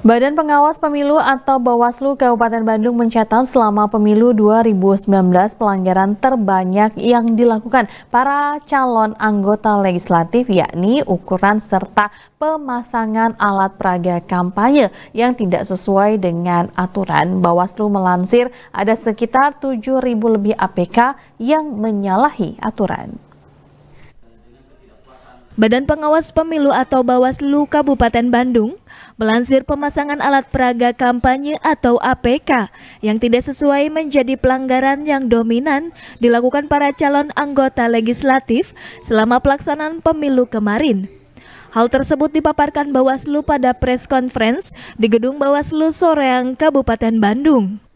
Badan Pengawas Pemilu atau Bawaslu Kabupaten Bandung mencatat selama pemilu 2019 pelanggaran terbanyak yang dilakukan para calon anggota legislatif yakni ukuran serta pemasangan alat peraga kampanye yang tidak sesuai dengan aturan. Bawaslu melansir ada sekitar 7.000 lebih APK yang menyalahi aturan. Badan Pengawas Pemilu atau Bawaslu Kabupaten Bandung melansir pemasangan alat peraga kampanye atau APK yang tidak sesuai menjadi pelanggaran yang dominan dilakukan para calon anggota legislatif selama pelaksanaan pemilu kemarin. Hal tersebut dipaparkan Bawaslu pada press conference di Gedung Bawaslu Soreang, Kabupaten Bandung.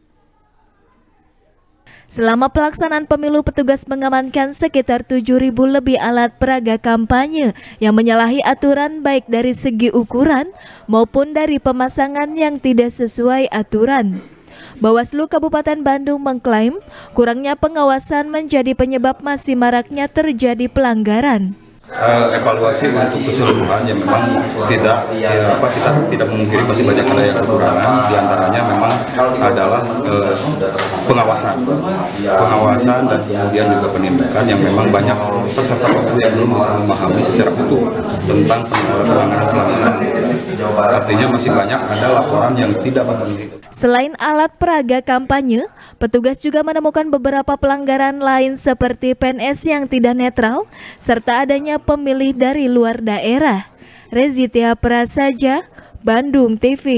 Selama pelaksanaan pemilu, petugas mengamankan sekitar 7.000 lebih alat peraga kampanye yang menyalahi aturan baik dari segi ukuran maupun dari pemasangan yang tidak sesuai aturan. Bawaslu Kabupaten Bandung mengklaim kurangnya pengawasan menjadi penyebab masih maraknya terjadi pelanggaran uh, evaluasi untuk keseluruhan yang memang tidak ya, apa kita tidak memungkiri masih banyak hal yang kekurangan. Di antaranya memang adalah uh, pengawasan. Pengawasan dan kemudian juga penindakan yang memang banyak peserta yang belum bisa memahami secara utuh tentang penanganan-penanganan artinya masih banyak ada laporan yang tidak memenuhi Selain alat peraga kampanye, petugas juga menemukan beberapa pelanggaran lain seperti PNS yang tidak netral, serta adanya pemilih dari luar daerah. Rezitia Prasaja, Bandung TV